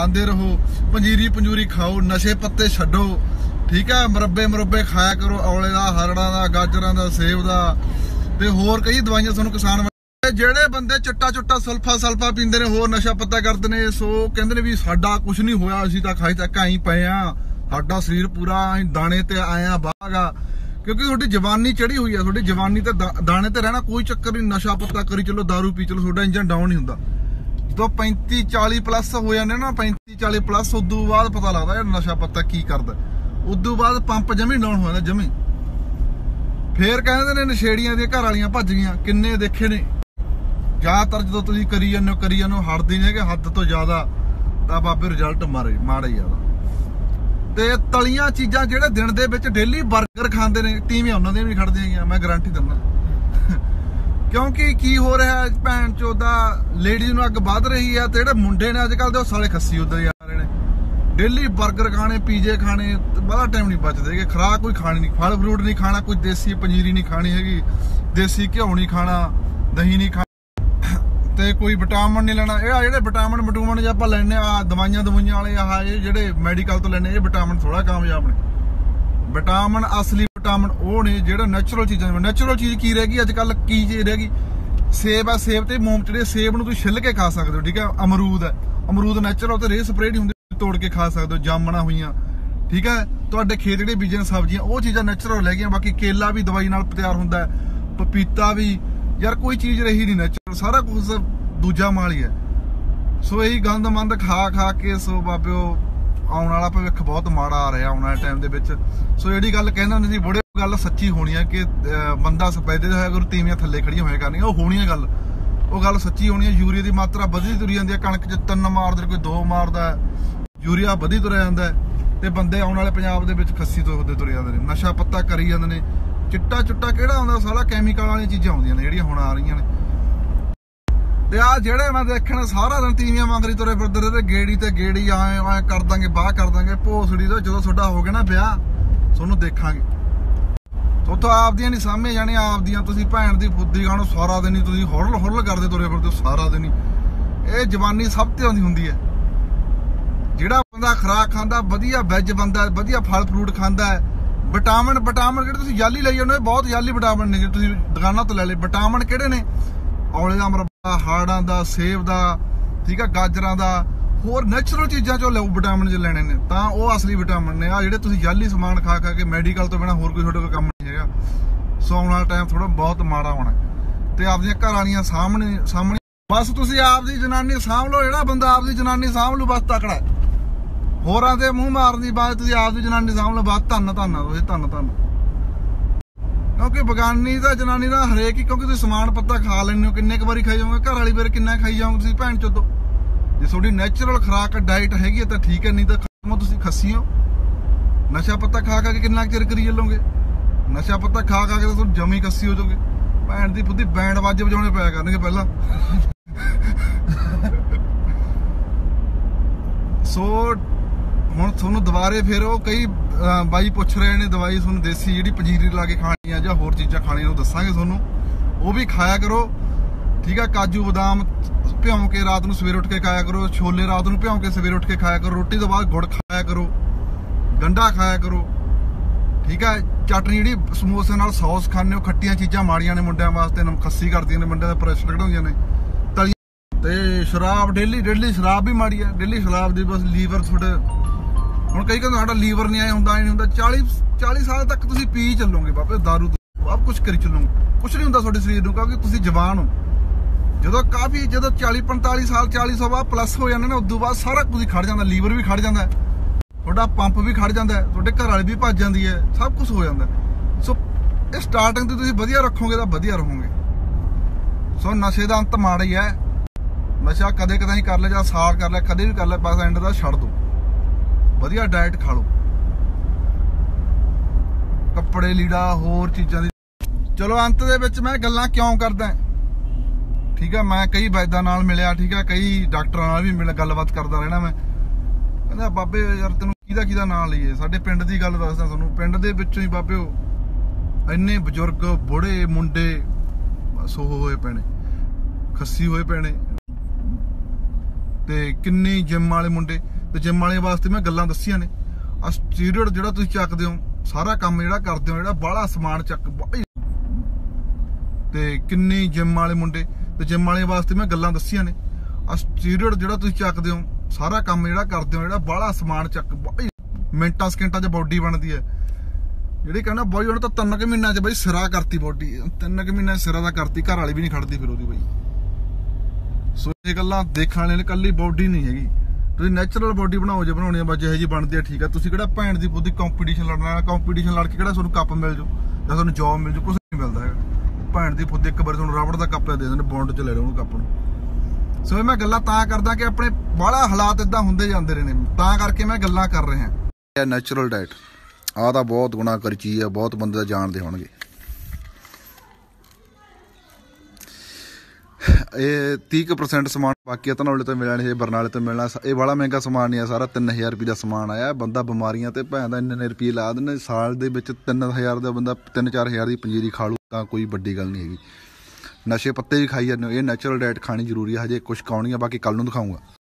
ਖਾਂਦੇ ਰਹੋ, ਪੰਜੀਰੀ ਪੰਜੂਰੀ ਖਾਓ, ਨਸ਼ੇ ਪੱਤੇ ਛੱਡੋ, ਠੀਕ ਹੈ? ਮਰੱਬੇ ਮਰੱਬੇ ਖਾਇਆ ਕਰੋ, ਔਲੇ ਦਾ, ਹਰੜਾਂ ਦਾ, ਗਾਜਰਾਂ ਦਾ, ਸੇਬ ਦਾ। ਤੇ ਹੋਰ ਕਈ ਦਵਾਈਆਂ ਤੁਹਾਨੂੰ ਕਿਸਾਨ ਜਿਹੜੇ ਬੰਦੇ ਚਿੱਟਾ ਚੁੱਟਾ, ਸਲਫਾ ਸਲਫਾ ਪੀਂਦੇ ਨੇ, ਹੋਰ ਨਸ਼ਾ ਪੱਤਾ ਕਰਦੇ ਨੇ, ਸੋ ਕਹਿੰਦੇ ਨੇ ਵੀ ਸਾਡਾ ਕੁਝ ਨਹੀਂ ਹੋਇਆ, ਅਸੀਂ ਤਾਂ ਖਾਈ ਤੱਕ ਆਈ ਪਏ ਆ। ਸਾਡਾ ਸਰੀਰ ਪੂਰਾ ਦਾਣੇ ਤੇ ਆਇਆ ਬਾਗਾ ਕਿਉਂਕਿ ਤੁਹਾਡੀ ਜਵਾਨੀ ਚੜੀ ਹੋਈ ਆ, ਤੁਹਾਡੀ ਜਵਾਨੀ ਤੇ ਦਾਣੇ ਤੇ ਰਹਿਣਾ ਕੋਈ ਚੱਕਰ ਨਹੀਂ, ਨਸ਼ਾ ਪੱਤਾ ਕਰੀ ਚਲੋ दारू ਪੀ ਚਲੋ, ਤੁਹਾਡਾ ਇੰਜਨ ਡਾਊਨ ਨਹੀਂ ਹੁੰਦਾ। ਜਦੋਂ 35 40 ਪਲੱਸ ਹੋ ਜਾਂਦੇ ਨਾ 35 40 ਪਲੱਸ ਉਦੋਂ ਬਾਅਦ ਪਤਾ ਲੱਗਦਾ ਇਹ ਨਸ਼ਾ ਪੱਤਾ ਕੀ ਕਰਦਾ। ਉਦੋਂ ਬਾਅਦ ਪੰਪ ਜਮੀ ਡਾਊਨ ਹੋ ਜਾਂਦਾ ਜਮੀ। ਫੇਰ ਕਹਿੰਦੇ ਨੇ ਨਸ਼ੇੜੀਆਂ ਦੀਆਂ ਘਰ ਵਾਲੀਆਂ ਭੱਜ ਗਈਆਂ, ਕਿੰਨੇ ਦੇਖੇ ਨੇ। ਜ਼ਿਆਦਾਤਰ ਜਦੋਂ ਤੁਸੀਂ ਕਰੀ ਜਾਂਦੇ ਹੋ, ਕਰੀ ਜਾਂਦੇ ਹੋ ਹੜਦੇ ਨਹੀਂ ਕਿ ਹੱਦ ਤੋਂ ਜ਼ਿਆਦਾ ਤਾਂ ਬਾਬੇ ਰਿਜ਼ਲਟ ਮਾਰੇ, ਮਾੜਾ ਹੀ ਆਦਾ ਤੇ ਤਲੀਆਂ ਚੀਜ਼ਾਂ ਜਿਹੜੇ ਦਿਨ ਦੇ ਵਿੱਚ ਡੇਲੀ 버ਗਰ ਖਾਂਦੇ ਨੇ ਟੀਵੀਆਂ ਉਹਨਾਂ ਦੀਆਂ ਵੀ ਖੜਦੀਆਂ ਮੈਂ ਗਾਰੰਟੀ ਦਿੰਦਾ। ਕਿਉਂਕਿ ਕੀ ਹੋ ਰਿਹਾ ਹੈ, ਭੈਣ ਚੋਦਾ ਲੇਡੀਜ਼ ਨੂੰ ਅੱਗ ਵੱਧ ਰਹੀ ਆ ਤੇ ਜਿਹੜੇ ਮੁੰਡੇ ਨੇ ਅੱਜ ਕੱਲ ਦੇ ਉਹ ਸਾਲੇ ਖੱਸੀ ਉਧਰ ਜਾ ਰਹੇ ਨੇ। ਡੇਲੀ 버ਗਰ ਖਾਣੇ ਪੀਜੇ ਖਾਣੇ ਤੇ ਬੜਾ ਟਾਈਮ ਨਹੀਂ ਬਚਦੇ ਕਿ ਖਰਾਕ ਕੋਈ ਖਾਣੀ ਨਹੀਂ ਫਲ ਫਰੂਟ ਨਹੀਂ ਖਾਣਾ ਕੋਈ ਦੇਸੀ ਪੰਜੀਰੀ ਨਹੀਂ ਖਾਣੀ ਹੈਗੀ ਦੇਸੀ ਘਿਓ ਨਹੀਂ ਖਾਣਾ ਦਹੀਂ ਨਹੀਂ ਖਾਣਾ ਤੇ ਕੋਈ ਵਿਟਾਮਿਨ ਨਹੀਂ ਲੈਣਾ। ਇਹ ਆ ਜਿਹੜੇ ਵਿਟਾਮਿਨ ਮਟੂਮਨ ਜੇ ਆਪਾਂ ਲੈਣੇ ਆ ਦਵਾਈਆਂ ਦਵਾਈਆਂ ਵਾਲੇ ਆ ਜਿਹੜੇ ਮੈਡੀਕਲ ਤੋਂ ਲੈਣੇ ਇਹ ਵਿਟਾਮਿਨ ਥੋੜਾ ਕਾਮਯਾਬ ਨੇ। ਵਿਟਾਮਿਨ, ਅਸਲੀ ਵਿਟਾਮਿਨ ਉਹ ਨੇ ਜਿਹੜਾ ਨੈਚੁਰਲ ਚੀਜ਼ਾਂ ਨੇ। ਨੈਚੁਰਲ ਚੀਜ਼ ਕੀ ਰਹਿ ਗਈ? ਅੱਜ ਕੱਲ ਕੀ ਚੀਜ਼ ਰਹਿ ਗਈ? ਸੇਬ ਆ, ਸੇਬ ਤੇ ਮੋਮਚੜੇ ਸੇਬ ਨੂੰ ਤੁਸੀਂ ਛਿੱਲ ਕੇ ਖਾ ਸਕਦੇ ਹੋ, ਠੀਕ ਹੈ ਅਮਰੂਦ ਹੈ ਅਮਰੂਦ ਨੈਚੁਰਲ ਤੇ ਰੇ ਸਪਰੇਅ ਨਹੀਂ ਹੁੰਦੀ ਤੋੜ ਕੇ ਖਾ ਸਕਦੇ ਹੋ, ਜਾਮਣਾ ਹੋਈਆਂ, ਠੀਕ ਹੈ ਤੁਹਾਡੇ ਖੇਤ ਜਿਹੜੇ ਬੀਜੇ ਸਬਜ਼ੀਆਂ, ਉਹ ਚੀਜ਼ਾਂ ਨੈਚੁਰਲ ਰਹਿ ਗਈਆਂ, ਬਾਕੀ ਕੇਲਾ ਵੀ ਦਵਾਈ ਨਾਲ ਤਿਆਰ ਹੁੰਦਾ ਪਪੀਤਾ ਵੀ। ਯਾਰ ਕੋਈ ਚੀਜ਼ ਰਹੀ ਨਹੀਂ ਨੈਚੁਰਲ ਸਾਰਾ ਕੁਝ ਦੂਜਾ ਮਾਲ ਹੀ ਹੈ। ਸੋ ਇਹੀ ਗੰਦ ਮੰਦ ਖਾ ਖਾ ਕੇ ਸੋ ਬਾਬਿਓ ਆਉਣ ਵਾਲਾ ਭਵਿੱਖ ਬਹੁਤ ਮਾੜਾ ਆ ਰਿਹਾ ਆਉਣ ਵਾਲੇ ਟਾਈਮ ਦੇ ਵਿੱਚ। ਸੋ ਜਿਹੜੀ ਗੱਲ ਕਹਿੰਦੇ ਹੁੰਦੇ ਸੀ ਬੜੇ ਗੱਲ ਸੱਚੀ ਹੋਣੀ ਹੈ ਕਿ ਬੰਦਾ ਸਫੈਦੇ ਦਾ ਹੋਇਆ ਗੁਰੂ ਤੀਵੀਆਂ ਥੱਲੇ ਖੜੀਆਂ ਹੋਇਆ ਕਰਨੀਆਂ ਉਹ ਹੋਣੀ ਹੈ ਗੱਲ। ਉਹ ਗੱਲ ਸੱਚੀ ਹੋਣੀ ਹੈ ਯੂਰੀਆ ਦੀ ਮਾਤਰਾ ਵਧਦੀ ਤੁਰੀ ਜਾਂਦੀ ਹੈ ਕਣਕ 'ਚ ਤਿੰਨ ਮਾਰਦੇ ਨੇ, ਕੋਈ ਦੋ ਮਾਰਦਾ ਯੂਰੀਆ ਵਧੀ ਤੁਰਿਆ ਜਾਂਦਾ ਹੈ ਤੇ ਬੰਦੇ ਆਉਣ ਵਾਲੇ ਪੰਜਾਬ ਦੇ ਵਿੱਚ ਖੱਸੀ ਤੋਂ ਹੁੰਦੇ ਤੁਰੇ ਜਾਂਦੇ ਨੇ ਨਸ਼ਾ ਪੱਤਾ ਕਰੀ ਜਾਂਦੇ ਨੇ। ਚਿੱਟਾ ਚੁੱਟਾ ਕਿਹੜਾ ਆਉਂਦਾ? ਸਾਲਾ ਕੈਮੀਕਲ ਵਾਲੀਆਂ ਚੀਜ਼ਾਂ ਆਉਂਦੀਆਂ ਨੇ ਜਿਹੜੀਆਂ ਹੁਣ ਆ ਰਹੀਆਂ ਨੇ। ਤੇ ਆ ਜਿਹੜੇ ਮੈਂ ਦੇਖਣ ਸਾਰਾ ਦਿਨ ਤੀਵੀਆਂ ਮੰਗਰੀ ਤੁਰੇ ਫਿਰਦੇ ਰਹੇ ਤੇ ਗੇੜੀ ਤੇ ਗੇੜੀ ਆਏ ਆਏ ਕਰ ਦਾਂਗੇ, ਬਾਹ ਕਰ ਦਾਂਗੇ, ਭੋਸੜੀ ਦਾ ਜਦੋਂ ਤੁਹਾਡਾ ਹੋ ਗਿਆ ਨਾ ਵਿਆਹ, ਤੁਹਾਨੂੰ ਦੇਖਾਂਗੇ। ਉਤੋਂ ਆਪਦੀਆਂ ਨਹੀਂ ਸਾਹਮਣੇ ਜਾਣੇ, ਆਪਦੀਆਂ ਤੁਸੀਂ ਭੈਣ ਦੀ ਫੁੱਦੀ ਖਾਣੋ ਸਾਰਾ ਦਿਨ ਹੀ ਤੁਸੀਂ ਹੁਰਲ ਹੁਰਲ ਕਰਦੇ ਤੁਰੇ ਫਿਰਦੇ ਸਾਰਾ ਦਿਨ ਹੀ। ਇਹ ਜਵਾਨੀ ਸਭ ਤੇ ਆਉਂਦੀ ਹੁੰਦੀ ਹੈ। ਜਿਹੜਾ ਬੰਦਾ ਖਰਾਕ ਖਾਂਦਾ, ਵਧੀਆ ਵੈਜ ਬੰਦਾ, ਵਧੀਆ ਫਲ ਫਰੂਟ ਖਾਂਦਾ ਹੈ ਵਿਟਾਮਿਨ ਵਿਟਾਮਿਨ ਕਿਹੜੇ ਤੁਸੀਂ ਜਾਲੀ ਲਈ ਜਾਂਦੇ ਹੋ, ਇਹ ਬਹੁਤ ਜਾਲੀ ਵਿਟਾਮਿਨ ਨੇ, ਜੇ ਤੁਸੀਂ ਦੁਕਾਨਾਂ ਤੋਂ ਲੈ ਲਏ ਵਿਟਾਮਿਨ ਕਿਹੜੇ ਨੇ? ਔਲੇ ਦਾ ਮਰਬਾ ਹਾੜਾਂ ਦਾ, ਸੇਬ ਦਾ, ਠੀਕ ਆ, ਗਾਜਰਾਂ ਦਾ, ਹੋਰ ਨੈਚੁਰਲ ਚੀਜ਼ਾਂ ਚੋਂ ਲਓ ਵਿਟਾਮਿਨ ਜੇ ਲੈਣੇ ਨੇ, ਤਾਂ ਉਹ ਅਸਲੀ ਵਿਟਾਮਿਨ ਨੇ। ਆ ਜਿਹੜੇ ਤੁਸੀਂ ਜਾਲੀ ਸਮਾਨ ਖਾ ਖਾ ਕੇ ਮੈਡੀਕਲ ਤੋਂ ਬਿਨਾ ਹੋਰ ਕੋਈ ਤੁਹਾਡੇ ਕੋਲ ਕੰਮ ਨਹੀਂ ਹੈਗਾ। ਸੋ ਆਉਣ ਵਾਲਾ ਟਾਈਮ ਥੋੜਾ ਬਹੁਤ ਮਾੜਾ ਹੋਣਾ। ਤੇ ਆਪਦੀਆਂ ਘਰ ਵਾਲੀਆਂ ਸਾਹਮਣੇ ਸਾਹਮਣੇ। ਬਸ ਤੁਸੀਂ ਆਪਦੀ ਜਨਾਨੀ ਸਾਂਭ ਲਓ, ਜਿਹੜਾ ਬੰਦਾ ਆਪਦੀ ਜਨਾਨੀ ਸਾਂਭ ਲੂ, ਬਸ ਤਕੜਾ ਹੋਰਾਂ ਦੇ ਮੂੰਹ ਮਾਰਨ ਦੀ ਬਾਅਦ ਤੁਸੀਂ ਆਪਦੀ ਜਨਾਨੀ ਸਾਂਭ ਲਓ, ਬਸ ਧੰਨ ਧੰਨ ਤੁਸੀਂ ਧੰਨ ਧੰਨ ਕਿਉਂਕਿ ਬਗਾਨੀ ਦਾ, ਜਨਾਨੀ ਦਾ ਹਰੇਕ ਹੀ, ਕਿਉਂਕਿ ਤੁਸੀਂ ਸਮਾਨ ਪੱਤਾ ਖਾ ਲੈਂਦੇ ਹੋ, ਕਿੰਨੇ ਕੁ ਵਾਰੀ ਖਾਈ ਜਾਓਗੇ, ਘਰ ਵਾਲੀ ਵਾਰ ਕਿੰਨਾ ਖਾਈ ਜਾਓਗੇ ਤੁਸੀਂ ਭੈਣ ਚੋਦੋ ਜੇ ਤੁਹਾਡੀ ਨੈਚੁਰਲ ਖੁਰਾਕ ਡਾਈਟ ਹੈਗੀ ਹੈ ਤਾਂ ਠੀਕ ਹੈ, ਨਹੀਂ ਤਾਂ ਖਤਮ ਤੁਸੀਂ ਖੱਸੀ ਹੋ। ਨਸ਼ਾ ਪੱਤਾ ਖਾ ਖਾ ਕੇ ਕਿੰਨਾ ਕੁ ਚਿਰ ਕਰੀ ਚੱਲੋਗੇ? ਨਸ਼ਾ ਪੱਤਾ ਖਾ ਖਾ ਕੇ ਤਾਂ ਤੁਹਾਨੂੰ ਜਮੀ ਕੱਸੀ ਹੋ ਜਾਓਗੇ। ਭੈਣ ਦੀ ਬੁੱਧੀ ਬੈਂਡ ਵਾਜੇ ਵਜਾਉਣੇ ਪਿਆ ਕਰਨਗੇ ਪਹਿਲਾਂ। ਸੋ, ਹੁਣ ਤੁਹਾਨੂੰ ਦੁਬਾਰੇ ਫਿਰ ਉਹ ਕਈ ਬਾਈ ਪੁੱਛ ਰਹੇ ਨੇ ਦਵਾਈ ਤੁਹਾਨੂੰ ਦੇਸੀ ਜਿਹੜੀ ਪੰਜੀਰੀ ਲਾ ਕੇ ਖਾਣੀ ਆ ਜਾਂ ਹੋਰ ਚੀਜ਼ਾਂ ਖਾਣੀਆਂ ਉਹ ਦੱਸਾਂਗੇ ਤੁਹਾਨੂੰ। ਉਹ ਵੀ ਖਾਇਆ ਕਰੋ, ਠੀਕ ਆ? ਕਾਜੂ, ਬਦਾਮ ਭਿਉਂ ਕੇ ਰਾਤ ਨੂੰ ਸਵੇਰ ਉੱਠ ਕੇ ਖਾਇਆ ਕਰੋ, ਛੋਲੇ ਰਾਤ ਨੂੰ ਭਿਉਂ ਕੇ ਸਵੇਰ ਉੱਠ ਕੇ ਖਾਇਆ ਕਰੋ, ਰੋਟੀ ਤੋਂ ਬਾਅਦ ਗੁੜ ਖਾਇਆ ਕਰੋ, ਗੰਡਾ ਖਾਇਆ ਕਰੋ, ਠੀਕ ਹੈ ਚਟਨੀ ਜਿਹੜੀ ਸਮੋਸੇ ਨਾਲ ਸੌਸ ਖਾਣੇ ਹੋ, ਖੱਟੀਆਂ ਚੀਜ਼ਾਂ ਮਾੜੀਆਂ ਨੇ ਮੁੰਡਿਆਂ ਵਾਸਤੇ, ਨਮ ਖੱਸੀ ਕਰਦੀਆਂ ਨੇ, ਮੁੰਡਿਆਂ ਦਾ ਪ੍ਰੈਸ਼ਰ ਕਢਾਉਂਦੀਆਂ ਨੇ। ਤਲੀਆਂ ਤੇ ਸ਼ਰਾਬ, ਡੇਲੀ ਡੇਲੀ ਸ਼ਰਾਬ ਵੀ ਮਾੜੀ ਆ, ਡੇਲੀ ਸ਼ਰਾਬ ਦੀ ਬਸ ਲੀਵਰ ਤੁਹਾਡੇ ਹੁਣ ਕਈ ਕਹਿੰਦੇ ਸਾਡਾ ਲੀਵਰ ਨਹੀਂ ਆਇਆ ਹੁੰਦਾ, ਇਹ ਨਹੀਂ ਹੁੰਦਾ। 40 40 ਸਾਲ ਤੱਕ ਤੁਸੀਂ ਪੀ ਚੱਲੋਗੇ ਬਾਬੇ दारू ਆਪ ਕੁਝ ਕਰੀ ਚੱਲੋਗੇ। ਕੁਝ ਨਹੀਂ ਹੁੰਦਾ ਤੁਹਾਡੇ ਸਰੀਰ ਨੂੰ, ਕਿਉਂਕਿ ਤੁਸੀਂ ਜਵਾਨ ਹੋ। ਜਦੋਂ ਕਾਫੀ, ਜਦੋਂ 40 45 ਸਾਲ 40 ਸੌ ਬਾਅਦ ਪਲੱਸ ਹੋ ਜਾਂਦੇ ਨੇ, ਉਦੋਂ ਬਾਅਦ ਸਾਰਾ ਕੁਝ ਖੜ ਜਾਂਦਾ, ਲੀਵਰ ਵੀ ਖੜ ਜਾਂਦਾ। ਤੁਹਾਡਾ ਪੰਪ ਵੀ ਖੜ ਜਾਂਦਾ, ਤੁਹਾਡੇ ਘਰ ਵਾਲੀ ਵੀ ਭੱਜ ਜਾਂਦੀ ਹੈ, ਸਭ ਕੁਝ ਹੋ ਜਾਂਦਾ। ਸੋ ਇਹ ਸਟਾਰਟਿੰਗ ਤੇ ਤੁਸੀਂ ਵਧੀਆ ਰੱਖੋਗੇ ਤਾਂ ਵਧੀਆ ਰਹੋਗੇ। ਸੋ ਨਸ਼ੇ ਦਾ ਅੰਤ ਮਾੜਾ ਹੀ ਹੈ। ਨਸ਼ਾ ਕਦੇ ਕਦਾਈ ਕਰ ਲੈ ਜਾਂ ਸਾਲ ਕਰ ਲੈ ਕਦੇ ਵੀ ਕਰ ਲੈ ਬਸ ਐਂਡ ਦਾ ਛੱਡ ਦੋ ਵਧੀਆ ਡਾਈਟ ਖਾ ਲਓ। ਕੱਪੜੇ, ਲੀੜਾ, ਹੋਰ ਚੀਜ਼ਾਂ ਦੀ। ਚਲੋ, ਅੰਤ ਦੇ ਵਿੱਚ ਮੈਂ ਗੱਲਾਂ ਕਿਉਂ ਕਰਦਾ ਠੀਕ ਆ ਮੈਂ ਕਈ ਵੈਦਾਂ ਨਾਲ ਮਿਲਿਆ, ਠੀਕ ਆ ਕਈ ਡਾਕਟਰਾਂ ਨਾਲ ਵੀ ਮਿਲ, ਗੱਲਬਾਤ ਕਰਦਾ ਰਹਿਣਾ ਮੈਂ। ਕਹਿੰਦਾ, ਬਾਬੇ, ਯਾਰ ਤੈਨੂੰ ਕਿਹਦਾ ਕਿਹਦਾ ਨਾਂ ਲਈਏ? ਸਾਡੇ ਪਿੰਡ ਦੀ ਗੱਲ ਦੱਸਦਾ ਤੁਹਾਨੂੰ। ਪਿੰਡ ਦੇ ਵਿੱਚੋਂ ਹੀ ਬਾਬਿਓ ਇੰਨੇ ਬਜ਼ੁਰਗ, ਬੁੜੇ ਮੁੰਡੇ, ਬਸ ਹੋਏ ਪੈਣੇ। ਖੱਸੀ ਹੋਏ ਪੈਣੇ। ਤੇ ਕਿੰਨੇ ਜਿਮ ਵਾਲੇ ਮੁੰਡੇ। ਤੇ ਜਿਮ ਵਾਲੇ ਵਾਸਤੇ ਮੈਂ ਗੱਲਾਂ ਦੱਸੀਆਂ ਨੇ। ਆ ਸਟੀਰੋਇਡ ਜਿਹੜਾ ਤੁਸੀਂ ਚੱਕਦੇ ਹੋ, ਸਾਰਾ ਕੰਮ ਜਿਹੜਾ ਕਰਦੇ ਹੋ, ਜਿਹੜਾ ਬਾਹਲਾ ਸਮਾਨ ਚੱਕ, ਬਾਹਲੀ ਤੇ ਕਿੰਨੇ ਜਿਮ ਵਾਲੇ ਮੁੰਡੇ, ਤੇ ਜਿਮ ਵਾਲੇ ਵਾਸਤੇ ਮੈਂ ਗੱਲਾਂ ਦੱਸੀਆਂ ਨੇ। ਆ ਸਟੀਰੋਇਡ ਜਿਹੜਾ ਤੁਸੀਂ ਚੱਕਦੇ ਹੋ, ਸਾਰਾ ਕੰਮ ਜਿਹੜਾ ਕਰਦੇ ਹੋ, ਜਿਹੜਾ ਬਾਹਲਾ ਸਮਾਨ ਚੱਕ, ਬਾਹਲੀ ਮਿੰਟਾਂ ਸਕਿੰਟਾਂ 'ਚ ਬਾਡੀ ਬਣਦੀ ਹੈ। ਜਿਹੜੀ ਕਹਿੰਦਾ ਬਾਈ, ਉਹਨੇ ਤਾਂ ਤਿੰਨ ਕੁ ਮਹੀਨਿਆਂ 'ਚ ਬਾਈ ਸਿਰਾ ਕਰਤੀ ਬਾਡੀ ਤਿੰਨ ਕੁ ਮਹੀਨਿਆਂ 'ਚ ਸਿਰਾ ਦਾ ਕਰਤੀ, ਘਰ ਵਾਲੀ ਵੀ ਨਹੀਂ ਖੜਦੀ ਫਿਰ ਉਹਦੀ ਬਾਈ। ਸੋ ਇਹ ਗੱਲਾਂ ਦੇਖਣ ਵਾਲੇ ਨੇ ਕੱਲੀ ਬਾਡੀ ਨਹੀਂ ਹੈਗੀ। ਤੁਸੀਂ ਨੈਚੁਰਲ ਬਾਡੀ ਬਣਾਓ, ਜੇ ਬਣਾਉਣੀ ਆ, ਬਸ ਜਿਹੇ ਜੀ ਬਣਦੀ ਆ, ਠੀਕ ਆ। ਤੁਸੀਂ ਕਿਹੜਾ ਭੈਣ ਦੀ ਬੁੱਧੀ ਕੰਪੀਟੀਸ਼ਨ ਲੜਨਾ ਕੰਪੀਟੀਸ਼ਨ ਲੜ ਕੇ ਕਿਹੜਾ ਤੁਹਾਨੂੰ ਕੱਪ ਮਿਲ ਜੂ? ਜਾਂ ਤੁਹਾਨੂੰ ਜੌਬ ਮਿਲ ਜੂ ਕੁਝ ਨਹੀਂ ਮਿਲਦਾ ਹੈਗਾ। ਭੈਣ ਦੀ ਬੁੱਧੀ ਇੱਕ ਵਾਰ ਤੁਹਾਨੂੰ ਰਬੜ ਦਾ ਕੱਪ ਦੇ ਦੇਣ ਬੌਂਡ ਚ ਲੈ ਲਓ ਉਹਨੂੰ ਕੱਪ ਨੂੰ। ਸੋ ਇਹ ਮੈਂ ਗੱਲਾਂ ਤਾਂ ਕਰਦਾ ਕਿ ਆਪਣੇ ਬਾਹਲਾ ਹਾਲਾਤ ਇਦਾਂ ਹੁੰਦੇ ਜਾਂਦੇ ਰਹੇ ਨੇ। ਤਾਂ ਕਰਕੇ ਮੈਂ ਗੱਲਾਂ ਕਰ ਰਿਹਾ। ਇਹ ਨੈਚੁਰਲ ਡਾਈਟ ਆਹ ਤਾਂ ਬਹੁਤ ਗੁਣਾ ਕਰਚੀ ਆ, ਬਹੁਤ ਬੰਦੇ ਜਾਣਦੇ ਹੋਣਗੇ। ਇਹ 30% ਸਮਾਨ ਬਾਕੀ ਤਨੌਲੇ ਤੋਂ ਮਿਲਣਾ ਇਹ ਬਰਨਾਲੇ ਤੋਂ ਮਿਲਣਾ ਇਹ ਬੜਾ ਮਹਿੰਗਾ ਸਮਾਨ ਨਹੀਂ ਆ, ਸਾਰਾ 3000 ਰੁਪਏ ਦਾ ਸਮਾਨ ਆਇਆ। ਬੰਦਾ ਬਿਮਾਰੀਆਂ ਤੇ ਭੈਣ ਦਾ ਇੰਨੇ ਇੰਨੇ ਰੁਪਏ ਲਾ ਦਿੰਦੇ ਸਾਲ ਦੇ ਵਿੱਚ 3000 ਦਾ ਬੰਦਾ 3-4000 ਦੀ ਪੰਜੀਰੀ ਖਾ ਲੂ, ਤਾਂ ਕੋਈ ਵੱਡੀ ਗੱਲ ਨਹੀਂ ਹੈਗੀ। ਨਸ਼ੇ ਪੱਤੇ ਵੀ ਖਾਈ ਜਾਂਦੇ ਹੋ, ਇਹ ਨੈਚੁਰਲ ਡਾਈਟ ਖਾਣੀ ਜ਼ਰੂਰੀ ਹੈ ਹਜੇ ਕੁਝ ਖਾਣੀ ਆ, ਬਾਕੀ ਕੱਲ ਨੂੰ ਦਿਖਾਉਂਗਾ